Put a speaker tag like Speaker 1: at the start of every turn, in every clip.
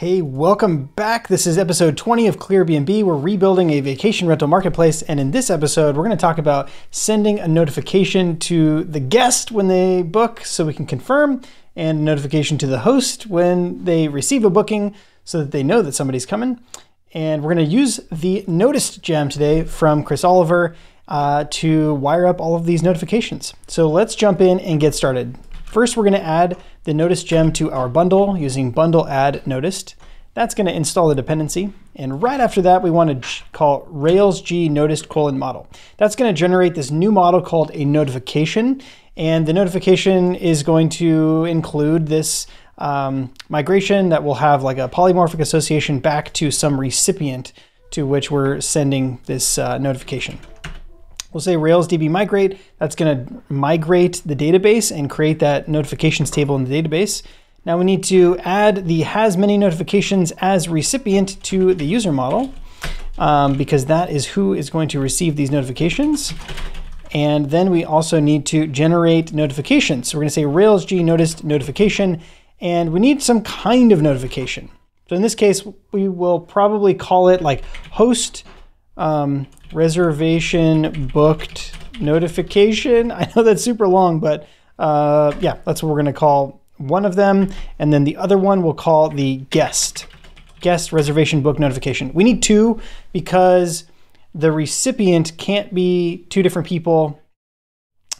Speaker 1: Hey, welcome back. This is episode 20 of Clearbnb. We're rebuilding a vacation rental marketplace, and in this episode, we're going to talk about sending a notification to the guest when they book so we can confirm, and a notification to the host when they receive a booking so that they know that somebody's coming. And we're going to use the noticed gem today from Chris Oliver uh, to wire up all of these notifications. So let's jump in and get started. First, we're going to add the noticed gem to our bundle using bundle add noticed. That's going to install the dependency. And right after that, we want to call Rails G noticed colon model. That's going to generate this new model called a notification. And the notification is going to include this um, migration that will have like a polymorphic association back to some recipient to which we're sending this uh, notification. We'll say Rails DB migrate. That's going to migrate the database and create that notifications table in the database. Now we need to add the has many notifications as recipient to the user model um, because that is who is going to receive these notifications. And then we also need to generate notifications. So we're going to say Rails G noticed notification, and we need some kind of notification. So in this case, we will probably call it like host um, reservation booked notification. I know that's super long, but uh, yeah, that's what we're going to call one of them. And then the other one we'll call the guest, guest reservation book notification. We need two because the recipient can't be two different people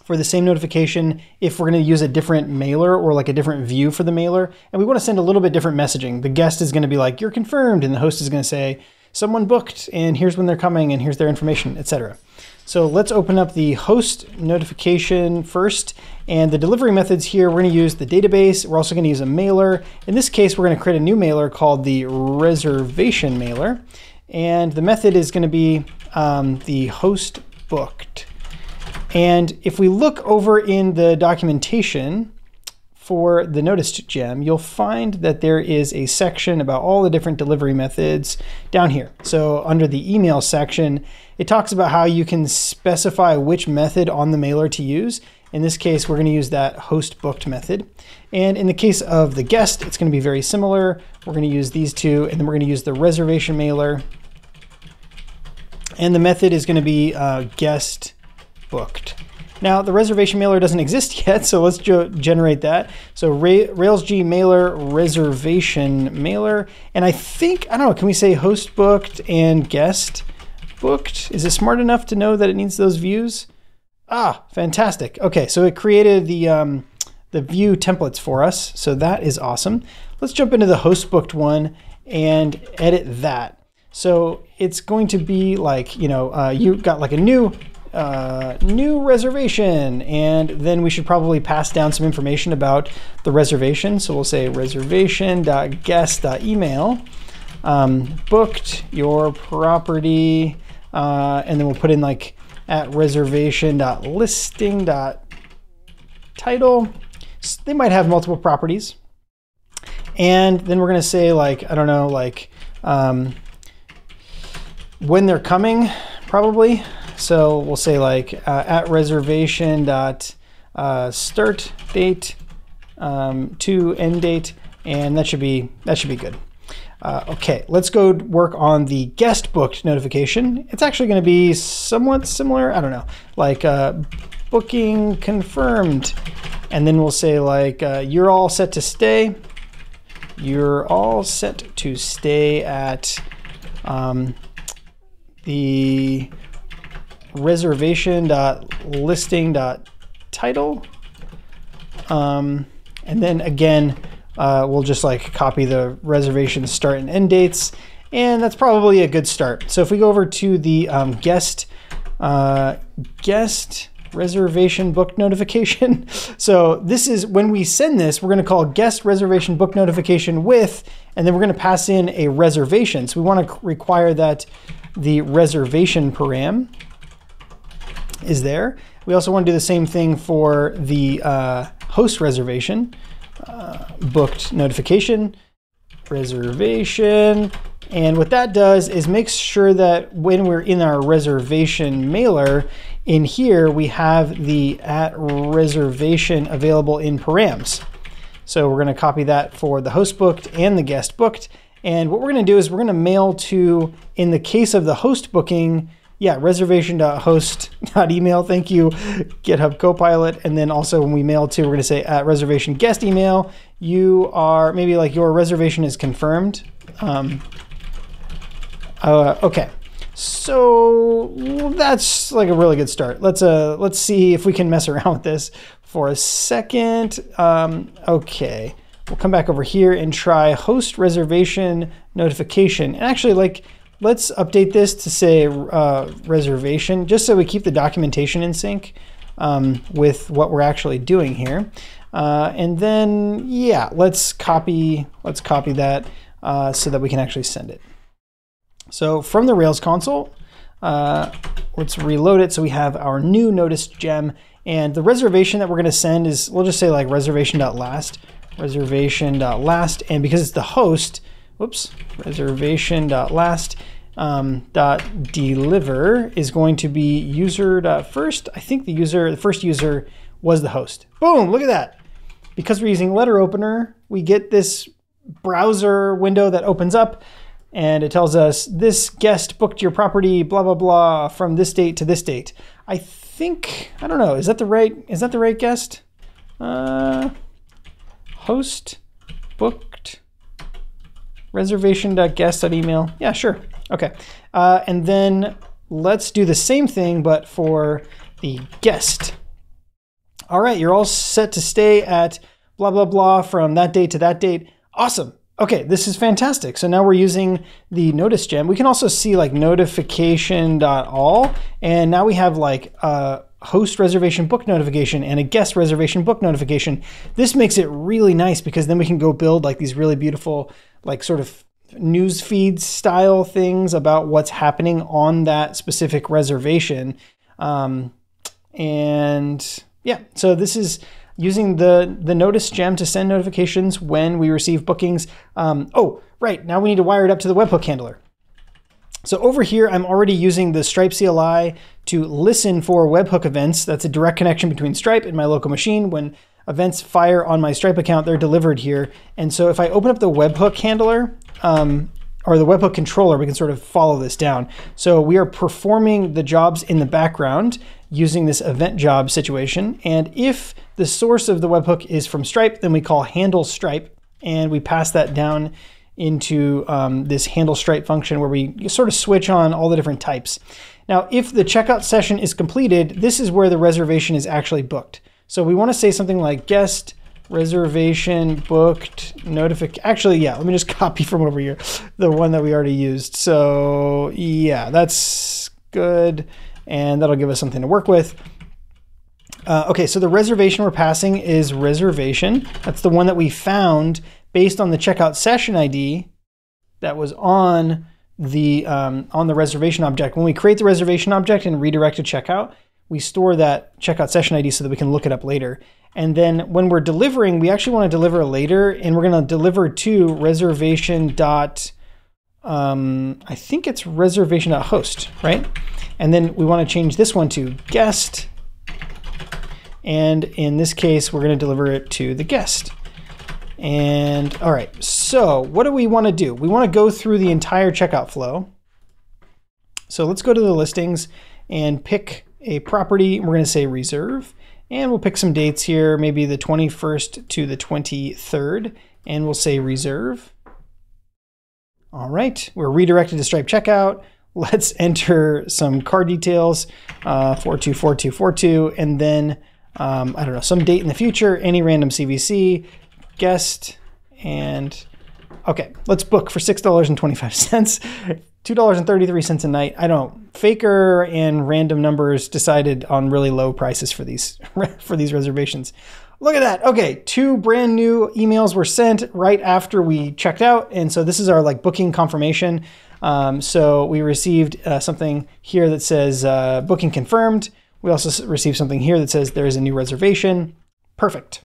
Speaker 1: for the same notification if we're going to use a different mailer or like a different view for the mailer. And we want to send a little bit different messaging. The guest is going to be like, you're confirmed. And the host is going to say, someone booked and here's when they're coming and here's their information, etc. So let's open up the host notification first. And the delivery methods here, we're going to use the database. We're also going to use a mailer. In this case, we're going to create a new mailer called the reservation mailer. And the method is going to be um, the host booked. And if we look over in the documentation, for the noticed gem, you'll find that there is a section about all the different delivery methods down here. So under the email section, it talks about how you can specify which method on the mailer to use. In this case, we're going to use that host booked method. And in the case of the guest, it's going to be very similar. We're going to use these two, and then we're going to use the reservation mailer. And the method is going to be uh, guest booked. Now the reservation mailer doesn't exist yet, so let's generate that. So Ra Rails G mailer reservation mailer, and I think I don't know. Can we say host booked and guest booked? Is it smart enough to know that it needs those views? Ah, fantastic. Okay, so it created the um, the view templates for us, so that is awesome. Let's jump into the host booked one and edit that. So it's going to be like, you know, uh, you got like a new uh, new reservation. And then we should probably pass down some information about the reservation. So we'll say reservation.guest.email, um, booked your property, uh, and then we'll put in like at reservation.listing.title. So they might have multiple properties. And then we're going to say like, I don't know, like um, when they're coming, probably. So we'll say like uh, at reservation dot uh, start date um, to end date, and that should be that should be good. Uh, okay, let's go work on the guest booked notification. It's actually going to be somewhat similar. I don't know, like uh, booking confirmed, and then we'll say like uh, you're all set to stay. You're all set to stay at um, the reservation.listing.title. Um, and then again, uh, we'll just like copy the reservation start and end dates. And that's probably a good start. So if we go over to the um, guest, uh, guest reservation book notification. so this is when we send this, we're going to call guest reservation book notification with, and then we're going to pass in a reservation. So we want to require that the reservation param is there. We also want to do the same thing for the uh, host reservation, uh, booked notification, reservation. And what that does is makes sure that when we're in our reservation mailer, in here we have the at reservation available in params. So we're going to copy that for the host booked and the guest booked. And what we're going to do is we're going to mail to, in the case of the host booking, yeah, reservation.host.email. Thank you, GitHub Copilot. And then also when we mail to, we're going to say at reservation guest email, you are maybe like your reservation is confirmed. Um, uh, okay. So that's like a really good start. Let's uh let's see if we can mess around with this for a second. Um, okay, we'll come back over here and try host reservation notification. And actually, like let's update this to say uh, reservation, just so we keep the documentation in sync um, with what we're actually doing here. Uh, and then yeah, let's copy let's copy that uh, so that we can actually send it. So from the Rails console, uh, let's reload it. So we have our new noticed gem and the reservation that we're going to send is, we'll just say like reservation.last, reservation.last. And because it's the host, whoops, reservation.last um, dot deliver is going to be user first. I think the user, the first user was the host. Boom, look at that. Because we're using letter opener, we get this browser window that opens up and it tells us this guest booked your property, blah, blah, blah, from this date to this date. I think, I don't know, is that the right, is that the right guest? Uh, host booked reservation.guest.email. Yeah, sure. Okay. Uh, and then let's do the same thing, but for the guest. All right, you're all set to stay at blah, blah, blah from that date to that date. Awesome. Okay, this is fantastic. So now we're using the noticed gem. We can also see like notification.all, and now we have like a host reservation book notification and a guest reservation book notification. This makes it really nice because then we can go build like these really beautiful, like sort of news feed style things about what's happening on that specific reservation. Um, and yeah, so this is using the, the noticed gem to send notifications when we receive bookings. Um, oh, right, now we need to wire it up to the webhook handler. So over here, I'm already using the Stripe CLI to listen for webhook events. That's a direct connection between Stripe and my local machine. When events fire on my Stripe account, they're delivered here. And so if I open up the webhook handler, um, or the webhook controller, we can sort of follow this down. So we are performing the jobs in the background using this event job situation. And if the source of the webhook is from Stripe, then we call handle Stripe, and we pass that down into um, this handle Stripe function where we sort of switch on all the different types. Now, if the checkout session is completed, this is where the reservation is actually booked. So we want to say something like guest reservation booked notific actually yeah let me just copy from over here the one that we already used so yeah that's good and that'll give us something to work with uh, okay so the reservation we're passing is reservation that's the one that we found based on the checkout session id that was on the um, on the reservation object when we create the reservation object and redirect to checkout we store that checkout session ID so that we can look it up later. And then when we're delivering, we actually want to deliver later, and we're going to deliver to reservation dot, um, I think it's reservation dot host, right? And then we want to change this one to guest. And in this case, we're going to deliver it to the guest. And all right, so what do we want to do? We want to go through the entire checkout flow. So let's go to the listings and pick a property. We're going to say reserve. And we'll pick some dates here, maybe the 21st to the 23rd. And we'll say reserve. All right, we're redirected to Stripe checkout. Let's enter some card details, uh, 424242, and then, um, I don't know, some date in the future, any random CVC, guest, and okay, let's book for $6.25. $2.33 a night. I don't Faker and random numbers decided on really low prices for these for these reservations. Look at that. Okay, two brand new emails were sent right after we checked out, and so this is our like booking confirmation. Um, so we received uh, something here that says uh, booking confirmed. We also received something here that says there is a new reservation. Perfect.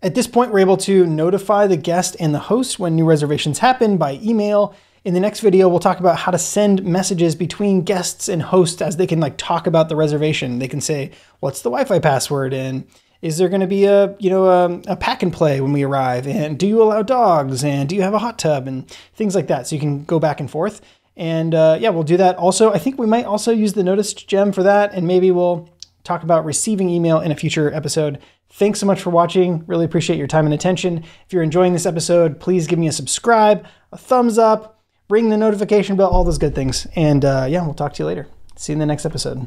Speaker 1: At this point, we're able to notify the guest and the host when new reservations happen by email. In the next video, we'll talk about how to send messages between guests and hosts as they can like talk about the reservation. They can say, what's the Wi-Fi password? And is there going to be a you know a, a, pack and play when we arrive? and do you allow dogs? and do you have a hot tub? and things like that. So you can go back and forth. And uh, yeah we'll do that. Also i think we might also use the noticed gem for that and maybe we'll talk about receiving email in a future episode. Thanks so much for watching. Really appreciate your time and attention. If you're enjoying this episode please give me a subscribe a thumbs up ring the notification bell all those good things. And uh, yeah we'll talk to you later. See you in the next episode